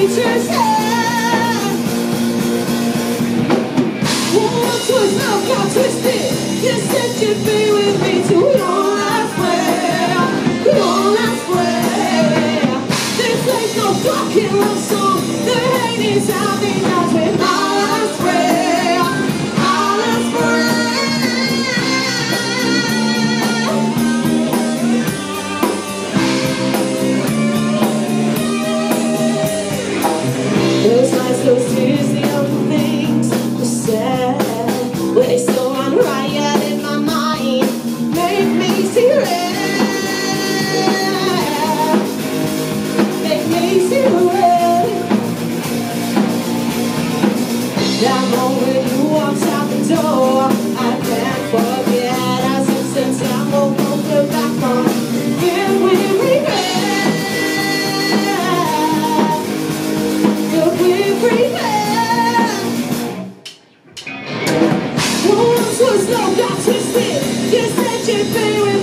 nature's hand. Once was love got twisted. You said you'd be with me till we all last square. We all last square. This ain't no fucking love song. The hate is out in That moment you walked out the door. I can't forget As since I won't go back on. Regret regret once got. You said you'd be with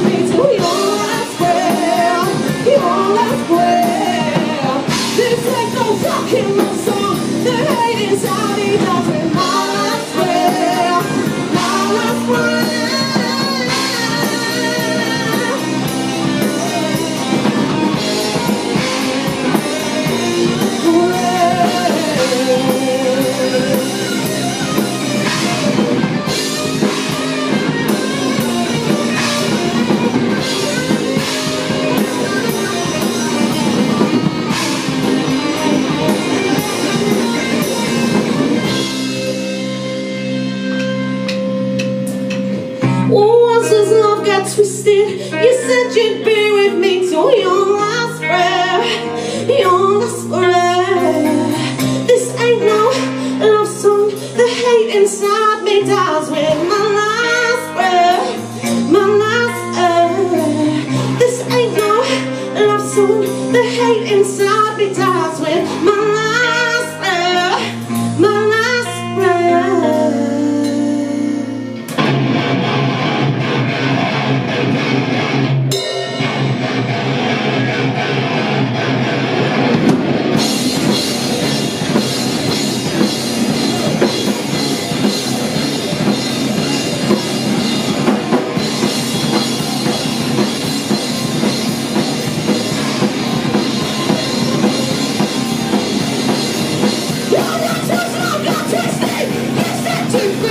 last breath, last breath. This ain't no fucking twisted, you said you'd be with me till your last breath, your last breath. This ain't no love song. The hate inside me dies with my last breath, my last breath. This ain't no love song. The hate inside me dies with my two, three.